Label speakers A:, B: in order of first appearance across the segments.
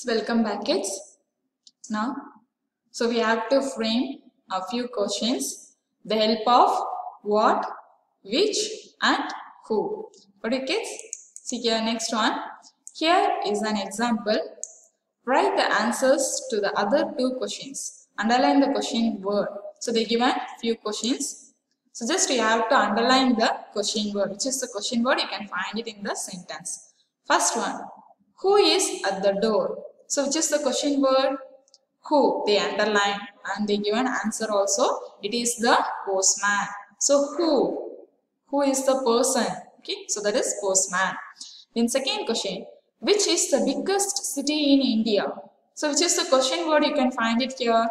A: Welcome back kids. Now, so we have to frame a few questions. The help of what, which and who. It kids? See here next one. Here is an example. Write the answers to the other two questions. Underline the question word. So they given few questions. So just you have to underline the question word. Which is the question word? You can find it in the sentence. First one. Who is at the door? So which is the question word? Who? They underline and they give an answer also. It is the postman. So who? Who is the person? Okay, so that is postman. Then second question. Which is the biggest city in India? So which is the question word? You can find it here.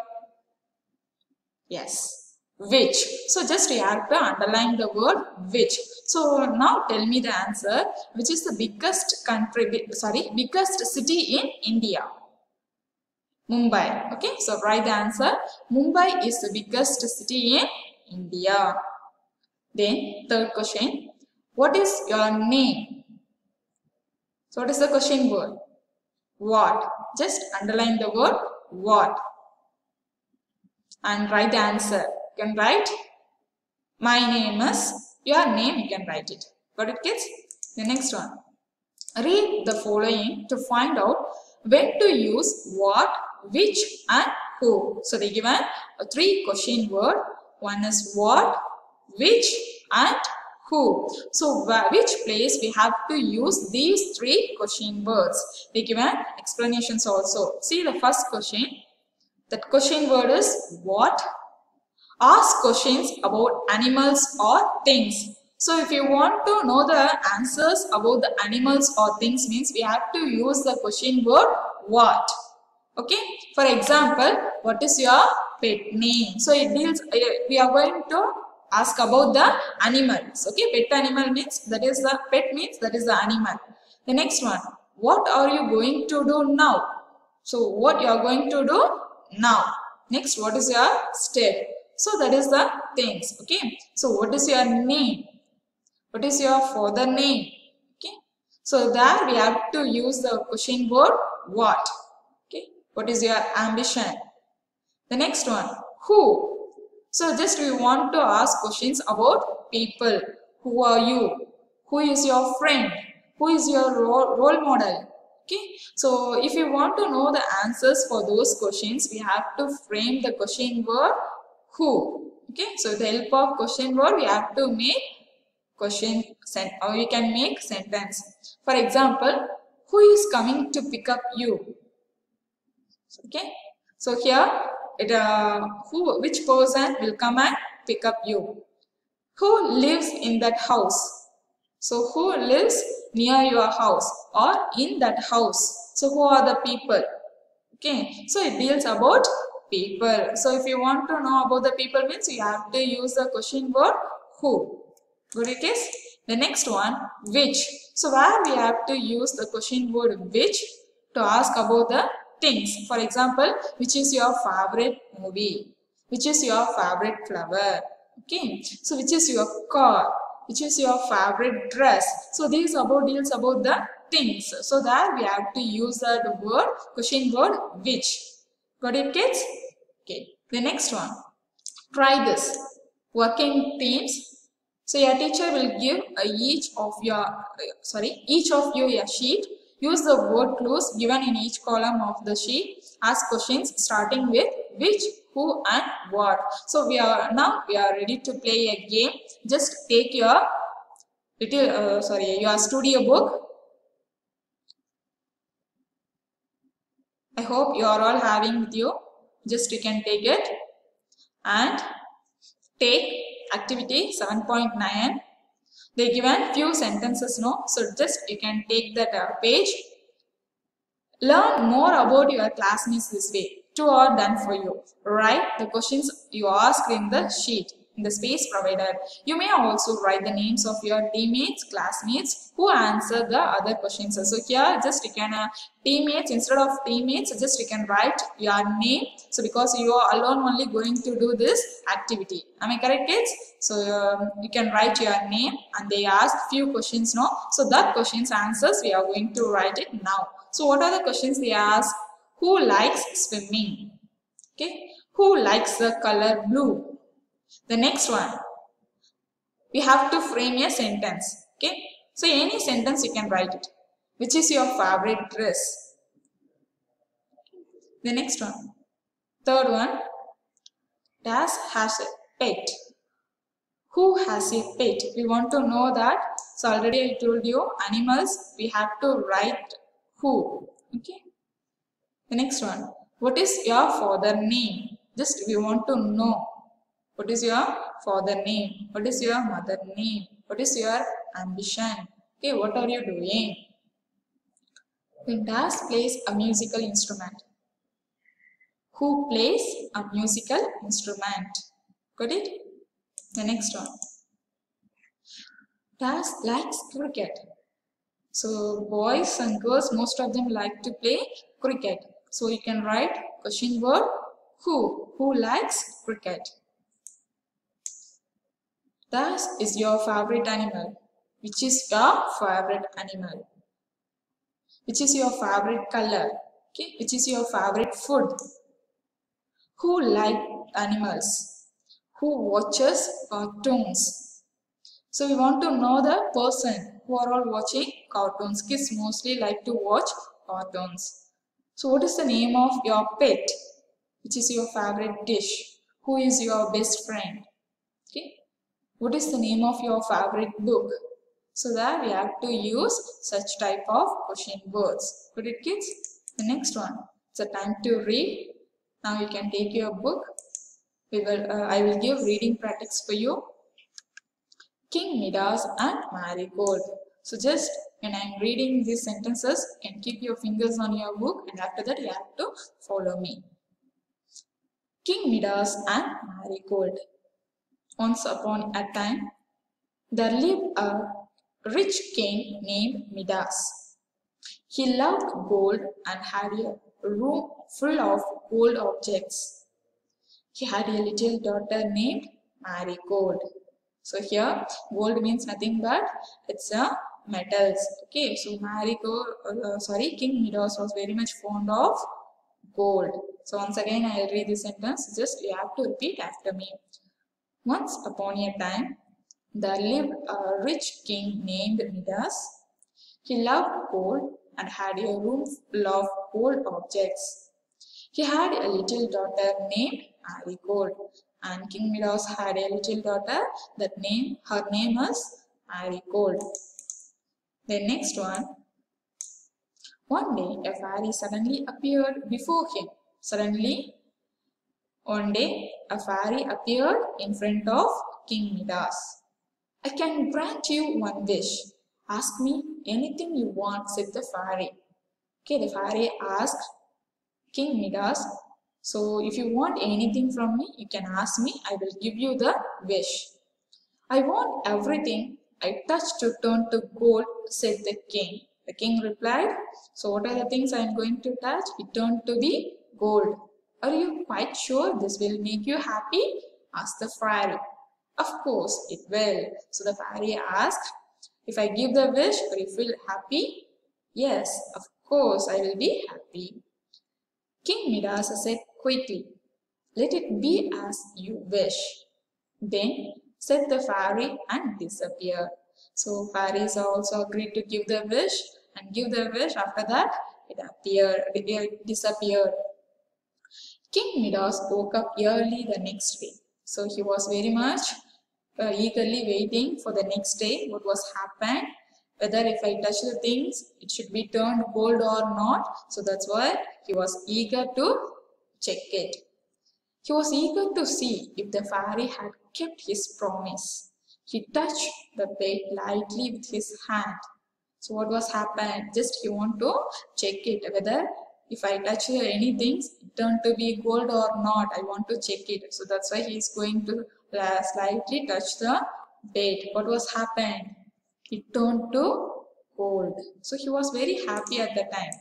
A: Yes, which. So just you have to underline the word which. So now tell me the answer. Which is the biggest country, sorry, biggest city in India? Mumbai. Okay, so write the answer. Mumbai is the biggest city in India. Then third question. What is your name? So what is the question word? What? Just underline the word what. And write the answer. You can write my name is your name you can write it. Got it kids? The next one. Read the following to find out when to use what, which and who. So they given three question word. One is what, which and who. So which place we have to use these three question words. They given explanations also. See the first question. That question word is what. Ask questions about animals or things. So if you want to know the answers about the animals or things means we have to use the question word what. Okay. For example, what is your pet name? So it deals, uh, we are going to ask about the animals. Okay. Pet animal means that is the pet means that is the animal. The next one. What are you going to do now? So what you are going to do now. Next, what is your step? So that is the things. Okay. So what is your name? What is your father name? Okay. So there we have to use the question word what. Okay. What is your ambition? The next one. Who? So just we want to ask questions about people. Who are you? Who is your friend? Who is your role, role model? Okay. So if you want to know the answers for those questions, we have to frame the question word who. Okay. So the help of question word, we have to make question or we can make sentence. For example, who is coming to pick up you? Okay. So here, it uh, who which person will come and pick up you? Who lives in that house? So who lives near your house or in that house? So who are the people? Okay. So it deals about people. So if you want to know about the people means you have to use the question word who. Good it is. The next one which. So where we have to use the question word which to ask about the things. For example, which is your favorite movie? Which is your favorite flower? Okay. So which is your car? Which is your favorite dress? So these about deals about the things. So there we have to use the word question word which. Got it kids? Okay. The next one. Try this. Working teams. So your teacher will give a each of your, sorry, each of you a sheet. Use the word clues given in each column of the sheet. Ask questions starting with which, who and what. So we are now we are ready to play a game. Just take your little, uh, sorry, your studio book I hope you are all having with you. Just you can take it and take activity 7.9. They given few sentences no. So just you can take that uh, page. Learn more about your classmates this way. Two are done for you. Write the questions you ask in the sheet in the space provided. You may also write the names of your teammates, classmates who answer the other questions. So here just you can uh, teammates instead of teammates just you can write your name. So because you are alone only going to do this activity. Am I correct kids? So um, you can write your name and they ask few questions now. So that questions answers we are going to write it now. So what are the questions they ask? Who likes swimming? Okay. Who likes the color blue? The next one. We have to frame a sentence. Okay. So any sentence you can write it. Which is your favorite dress? The next one. Third one. Das has a pet. Who has a pet? We want to know that. So already I told you animals we have to write who. Okay. The next one. What is your father name? Just we want to know. What is your father name? What is your mother name? What is your ambition? Okay, what are you doing? Das plays a musical instrument. Who plays a musical instrument? Got it? The next one. Das likes cricket. So boys and girls, most of them like to play cricket. So you can write question word who. Who likes cricket? Das is your favorite animal. Which is your favorite animal? Which is your favorite color? Okay. Which is your favorite food? Who like animals? Who watches cartoons? So we want to know the person who are all watching cartoons. Kids mostly like to watch cartoons. So what is the name of your pet? Which is your favorite dish? Who is your best friend? What is the name of your favorite book? So that we have to use such type of question words. Got it kids? The next one. It's a time to read. Now you can take your book. We will. Uh, I will give reading practice for you. King Midas and Marigold. So just when I'm reading these sentences, you can keep your fingers on your book and after that you have to follow me. King Midas and Marigold. Once upon a time, there lived a rich king named Midas. He loved gold and had a room full of gold objects. He had a little daughter named Marigold. So here gold means nothing but it's a metals. Okay, so Marigold, uh, sorry, King Midas was very much fond of gold. So once again I will read this sentence. Just you have to repeat after me. Once upon a time, there lived a rich king named Midas. He loved gold and had a room full of gold objects. He had a little daughter named Marigold, and King Midas had a little daughter that name her name was Marigold. The next one. One day a fairy suddenly appeared before him. Suddenly, one day a fairy appeared in front of King Midas. I can grant you one wish. Ask me anything you want, said the fairy. Okay, the fairy asked King Midas, so if you want anything from me, you can ask me. I will give you the wish. I want everything I touch to turn to gold, said the king. The king replied, So what are the things I am going to touch? It turned to the gold. Are you quite sure this will make you happy? asked the fairy. Of course it will. So the fairy asked, If I give the wish, will you feel happy? Yes, of course I will be happy. King Midas said quickly, Let it be as you wish. Then said the fairy and disappeared. So fairies also agreed to give the wish and give the wish. After that, it appeared, it disappeared. King Midas woke up early the next day. So he was very much uh, eagerly waiting for the next day what was happened whether if I touch the things it should be turned gold or not. So that's why he was eager to check it. He was eager to see if the fairy had kept his promise. He touched the bed lightly with his hand. So what was happened? Just he want to check it whether if I touch anything, it turned to be gold or not. I want to check it. So that's why he is going to uh, slightly touch the bed. What was happened? It turned to gold. So he was very happy at the time.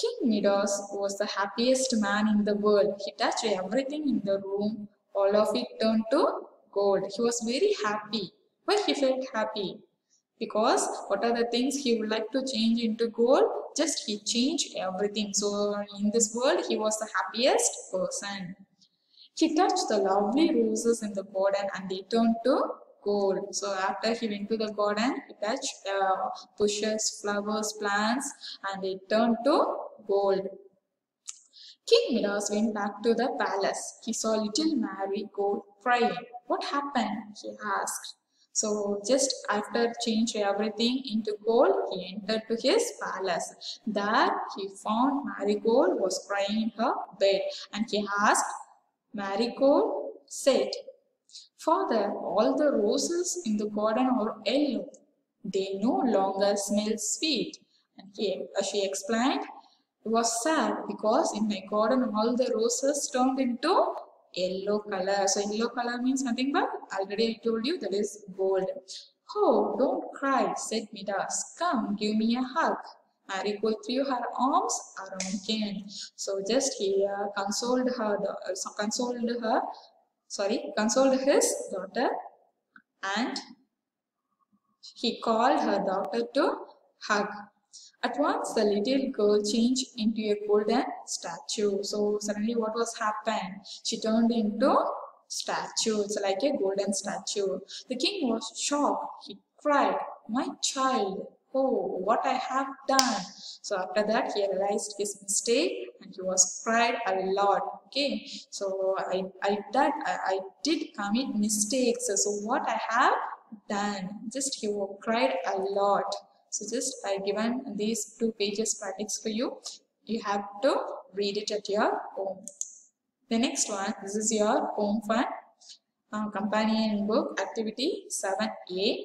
A: King Midas was the happiest man in the world. He touched everything in the room. All of it turned to gold. He was very happy. Why he felt happy? Because what are the things he would like to change into gold just he changed everything so in this world he was the happiest person he touched the lovely roses in the garden and they turned to gold so after he went to the garden he touched uh, bushes flowers plants and they turned to gold King Midas went back to the palace. He saw little Mary go crying. What happened? he asked. So just after change everything into gold, he entered to his palace. There he found Marigold was crying in her bed and he asked, Marigold said, Father, all the roses in the garden are yellow. They no longer smell sweet. And he, uh, she explained, it was sad because in my garden all the roses turned into yellow color. So yellow color means nothing but already I told you that is gold. Oh, don't cry, said Midas. Come, give me a hug. Marigold threw her arms around Ken. So just he uh, consoled her, uh, consoled her, sorry, consoled his daughter and he called her daughter to hug. At once the little girl changed into a golden statue. So suddenly what was happened? She turned into statue. It's like a golden statue. The king was shocked. He cried, My child, oh, what I have done. So after that he realized his mistake and he was cried a lot. Okay, so I, I, I, I did commit mistakes. So what I have done, just he cried a lot. So just I given these two pages practice for you. You have to read it at your home. The next one, this is your home fun uh, companion book activity 7a.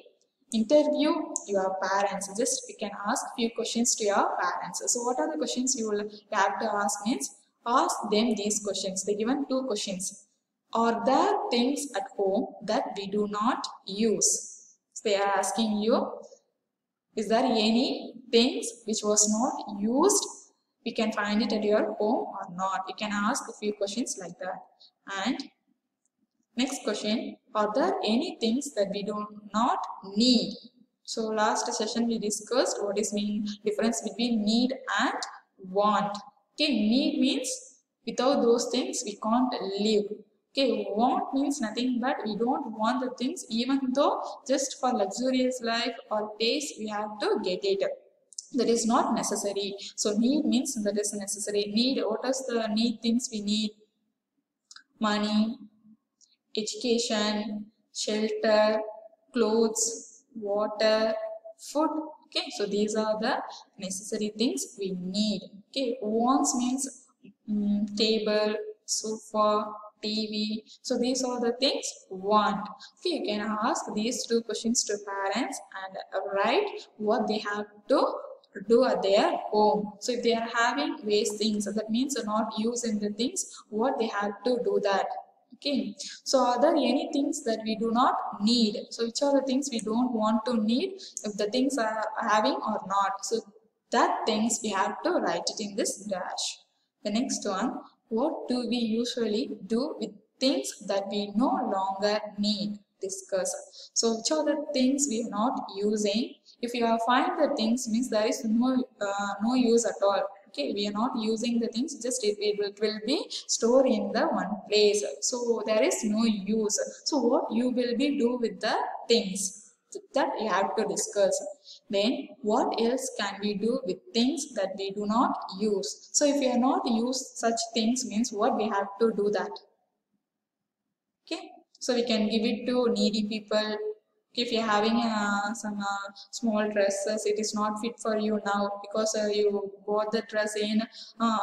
A: Interview your parents. Just you can ask few questions to your parents. So what are the questions you will have to ask means ask them these questions. They given two questions. Are there things at home that we do not use? So they are asking you is there any things which was not used? We can find it at your home or not. You can ask a few questions like that. And next question, are there any things that we do not need? So last session we discussed what is mean difference between need and want. Okay, need means without those things we can't live. Okay, want means nothing but we don't want the things even though just for luxurious life or taste we have to get it. That is not necessary. So need means that is necessary. Need, what is the need things we need? Money, education, shelter, clothes, water, food. Okay, so these are the necessary things we need. Okay, wants means um, table, sofa, TV. So these are the things want. Okay, you can ask these two questions to parents and write what they have to do at their home. So if they are having waste things, so that means not using the things, what they have to do that. Okay, so are there any things that we do not need? So which are the things we don't want to need if the things are having or not? So that things we have to write it in this dash. The next one, what do we usually do with things that we no longer need? Discuss. So which are the things we are not using? If you find the things means there is no uh, no use at all. Okay, we are not using the things, just it, it, will, it will be stored in the one place. So there is no use. So what you will be do with the things? that you have to discuss. Then what else can we do with things that we do not use? So if we are not use such things means what we have to do that. Okay. So we can give it to needy people. If you're having uh, some uh, small dresses, it is not fit for you now because uh, you bought the dress in uh,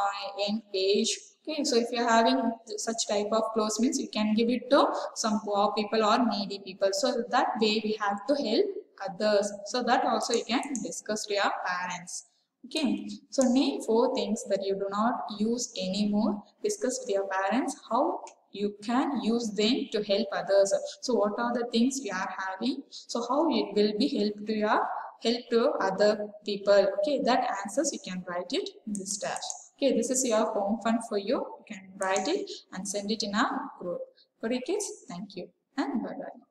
A: in age Okay, so if you're having such type of clothes means you can give it to some poor people or needy people. So that way we have to help others. So that also you can discuss to your parents. Okay, so name four things that you do not use anymore. Discuss with your parents how you can use them to help others. So what are the things we are having? So how it will be help to your help to other people. Okay, that answers you can write it in this dash. Okay, this is your home fund for you. You can write it and send it in our group. Okay, kids, thank you and bye-bye.